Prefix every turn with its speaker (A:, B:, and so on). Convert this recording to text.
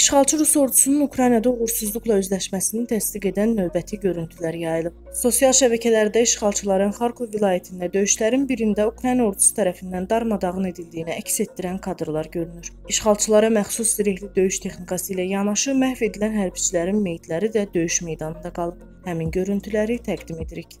A: İşğalçı Rus ordusunun Ukraynada uğursuzluqla özləşməsini təsdiq edən növbəti görüntülər yayılıb. Sosial şəbəkələrdə işğalçıların Xarkov vilayətində döyüşlərin birində Ukrayna ordusu tərəfindən darmadağın edildiyini əks etdirən kadrlar görünür. İşğalçılara məxsus zirehli döyüş texnikası ilə yanaşı məhv edilən hərbiçilərin meyitləri də döyüş meydanında qalıb. Həmin görüntüləri təqdim edirik.